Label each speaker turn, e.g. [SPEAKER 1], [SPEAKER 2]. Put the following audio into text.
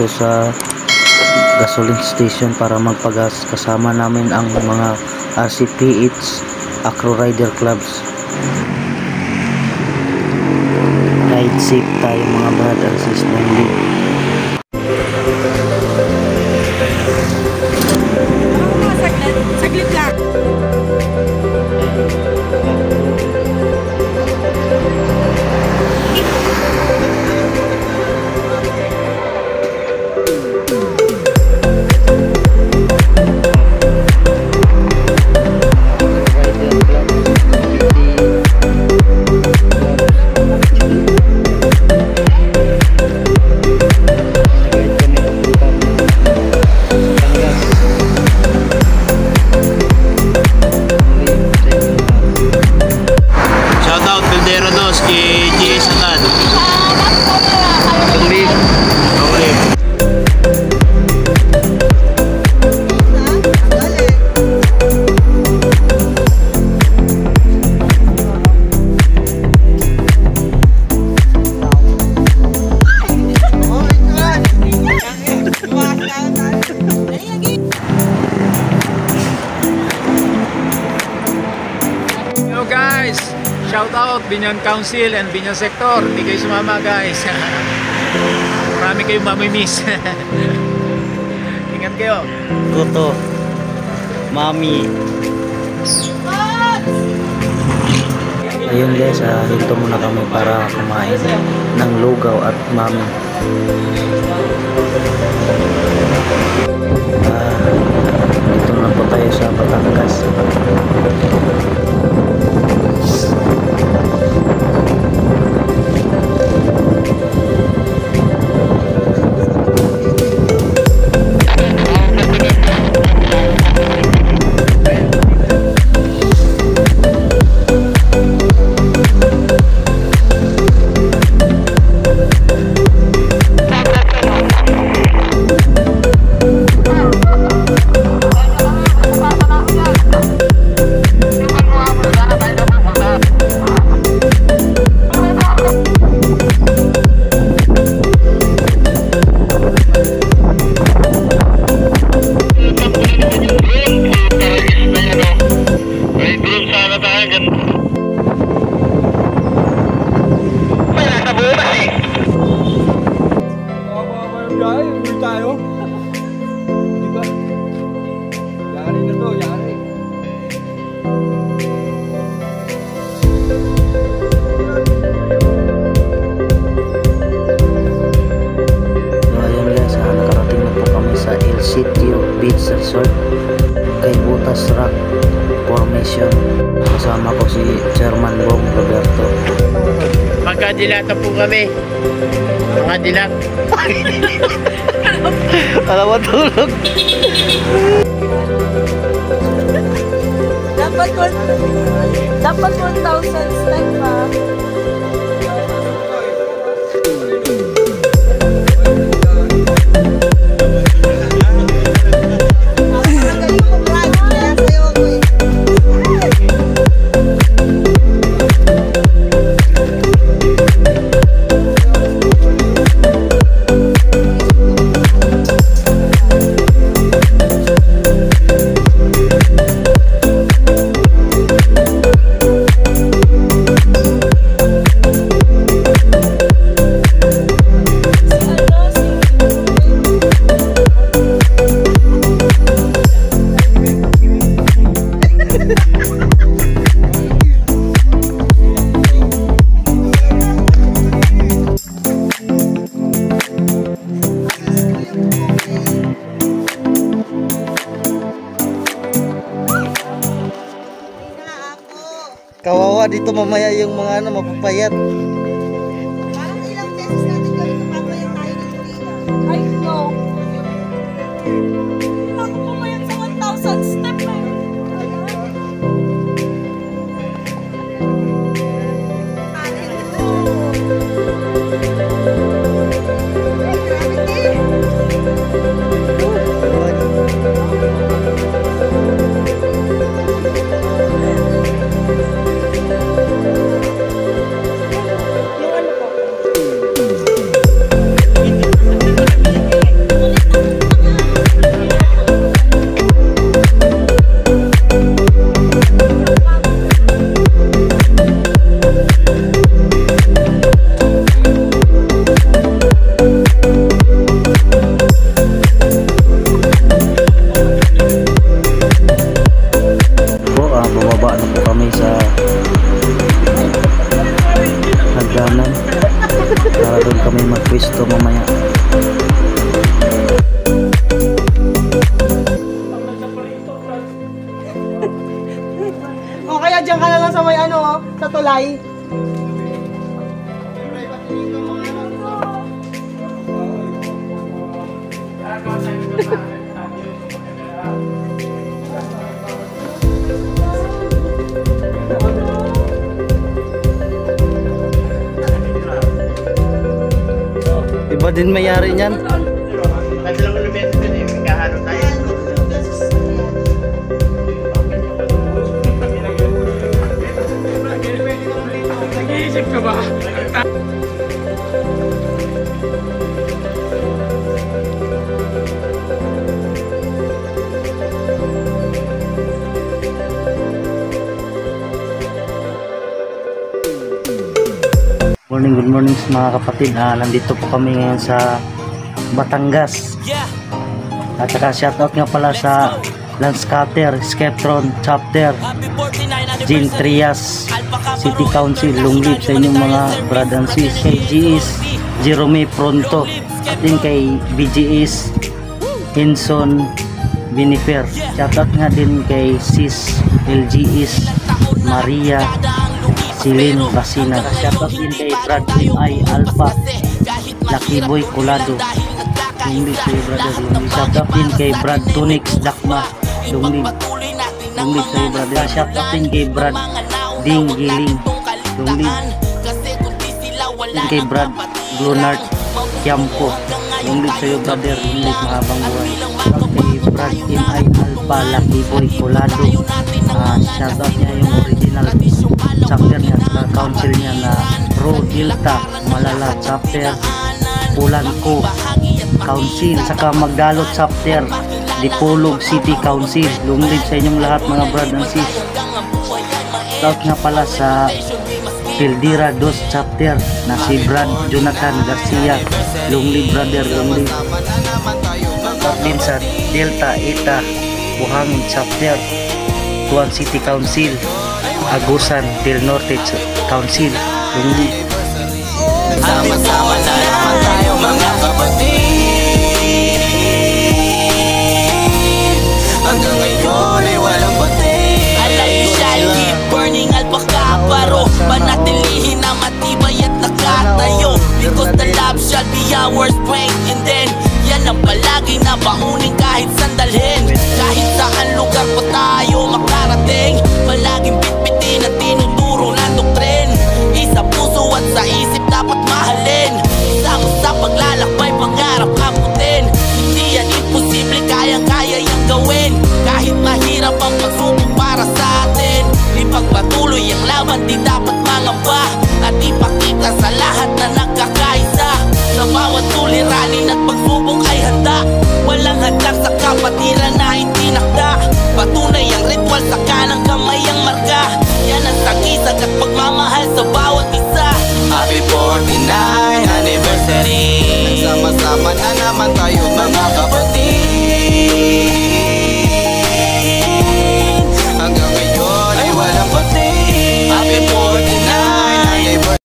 [SPEAKER 1] dito sa gasoline station para magpagas kasama namin ang mga RCPH Acro Rider Clubs. Ride safe tayo mga brad and sister.
[SPEAKER 2] Binyan Council and Binyan Sector. Hindi kayo sumama guys. Marami kayong mamimiss. Ingat kayo.
[SPEAKER 1] Goto. Mami. Ayun guys, ah, hinto muna kami para kumain ng lugaw at mami. Ah, dito na po tayo sa Batangas. Formation. Kasama ko si Chairman Bong Roberto.
[SPEAKER 3] Magkadilata po kami. Mga dilat.
[SPEAKER 1] Alam mo tulog.
[SPEAKER 4] Dapat 1,000 step pa.
[SPEAKER 1] Kawawa dito mamaya yung mga ano mapapayat.
[SPEAKER 4] Tulay.
[SPEAKER 1] Iba din mayari niyan.
[SPEAKER 3] Kasi lang ulit
[SPEAKER 1] good morning mga kapatid. Ah, nandito po kami ngayon sa Batangas. At saka shoutout nga pala sa Lance Cutter, Skeptron, Chapter, Jean Trias, City Council, long live sa inyong mga brad and sis. Kay GS, Jerome Pronto. At din kay BGS, Hinson, Binifer. Shoutout nga din kay sis LGS, Maria, Silin Basina. Shoutout din kay Brad I Alpha, Lucky Boy Colado. Lumlib kay brother Lumlib. Shoutout din kay Brad Tunix Dakma. Lumlib. Lumlib kay brother. Shoutout din kay Brad Ding Giling. Lumlib. Din kay Brad Glonart Kiamko. Lumlib sa'yo brother. Lumlib mahabang buhay. Kay Brad M.I. Alpha Lucky Boy Colado. Ah, shoutout Pro Delta Malala chapter Pulanco Council saka Magdalot chapter Dipolog City Council. Lumlib sa inyong lahat mga brad and sis. Shout nga pala sa Pildira Dos chapter na si Brad Jonathan Garcia. Lumlib brother lumlib din sa Delta Eta Buhangin chapter Tuan City Council Agusan del Norte Council lumlib
[SPEAKER 5] Sama-sama na naman tayo mga kapatid Hanggang ngayon ay walang
[SPEAKER 6] like you shall keep burning alpaka Paro panatilihin na matibay at nakatayo Because the love shall be our strength And then yan ang palagi na at pagmamahal sa bawat isa.
[SPEAKER 5] Happy 49th anniversary. Nagsama-sama na naman tayo